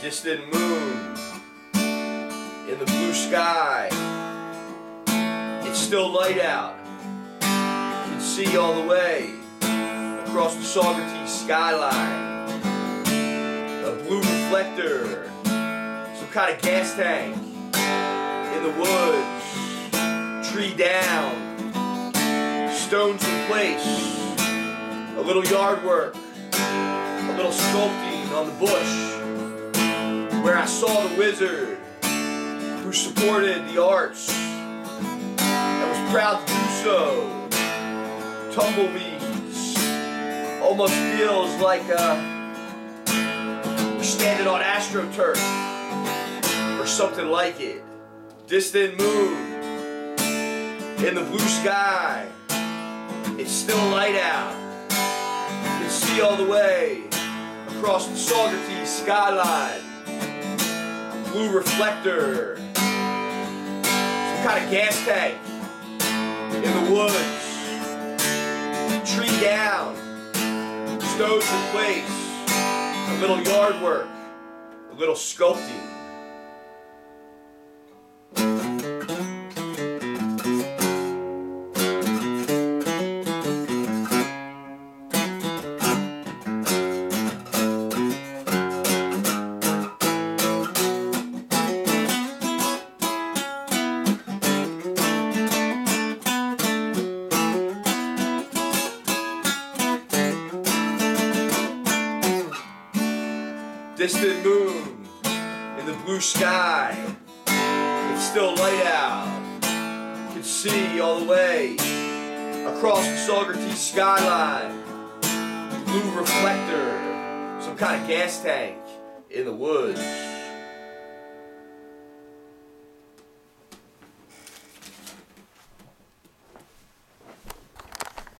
distant moon in the blue sky. It's still light out. You can see all the way across the Saugerties skyline. A blue reflector, some kind of gas tank in the woods, tree down, stones in place, a little yard work, a little sculpting on the bush, I saw the wizard who supported the arts and was proud to do so. Tumbleweeds almost feels like uh, we're standing on AstroTurf or something like it. Distant moon in the blue sky. It's still light out. You can see all the way across the Saugerties skyline. Blue reflector. Some kind of gas tank in the woods. Tree down. Stoves in place. A little yard work. A little sculpting. Distant moon in the blue sky. It's still light out. You can see all the way across the Saugerties skyline. Blue reflector, some kind of gas tank in the woods.